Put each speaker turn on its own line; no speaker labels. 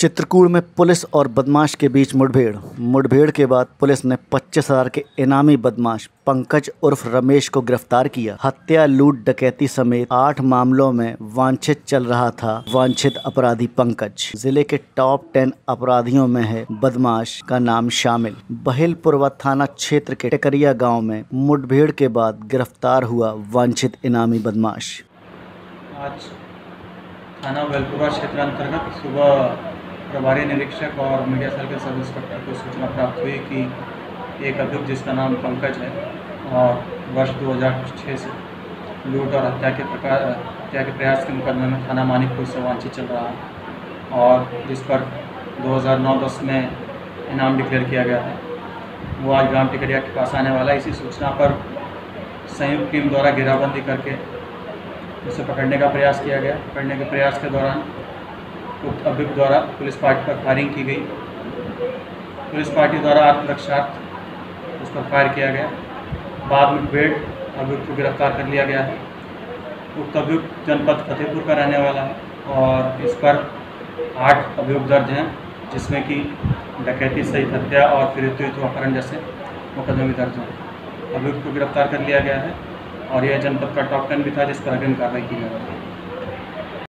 चित्रकूट में पुलिस और बदमाश के बीच मुठभेड़। मुठभेड़ के बाद पुलिस ने पच्चीस हज़ार के इनामी बदमाश पंकज उर्फ़ रमेश को गिरफ़्तार किया। हत्या, लूट, डकैती समेत आठ मामलों में वांछित चल रहा था वांछित अपराधी पंकज। ज़िले के टॉप टेन अपराधियों में है बदमाश का नाम शामिल। बहिलपुरवा थाना क्षेत्र के टेकरिया गाँव में मुठभेड़ के बाद गिरफ़्तार हुआ वांछित इनामी बदमाश।
आज थाना वेलपुरा क्षेत्र अंतर्गत सुबह प्रभारी निरीक्षक और मीडिया सेल के सब इंस्पेक्टर को सूचना प्राप्त हुई कि एक अभियुक्त जिसका नाम पंकज है और वर्ष 2006 से लूट और हत्या के प्रकार, हत्या के प्रयास के मुकदमे में थाना मानिकपुर से वांछित चल रहा है और जिस पर 2009-10 में इनाम डिक्लेयर किया गया था। वो आज ग्राम टिकरिया के पास आने वाला इसी सूचना पर संयुक्त टीम द्वारा घेराबंदी करके उसे पकड़ने का प्रयास किया गया। पकड़ने के प्रयास के दौरान उक्त अभियुक्त द्वारा पुलिस पार्टी पर फायरिंग की गई। पुलिस पार्टी द्वारा आत्मरक्षार्थ उस पर फायर किया गया। बाद में भेड़ अभियुक्त को गिरफ़्तार कर लिया गया है। उक्त अभियुक्त जनपद फतेहपुर का रहने वाला है और इस पर आठ अभियुक्त दर्ज हैं, जिसमें कि डकैती, सहित हत्या और फिर अपहरण जैसे मुकदमे भी दर्ज हैं। अभियुक्त को गिरफ़्तार कर लिया गया है और यह जनपद का टॉप टेन भी था जिस पर अग्रिम कार्रवाई की गई।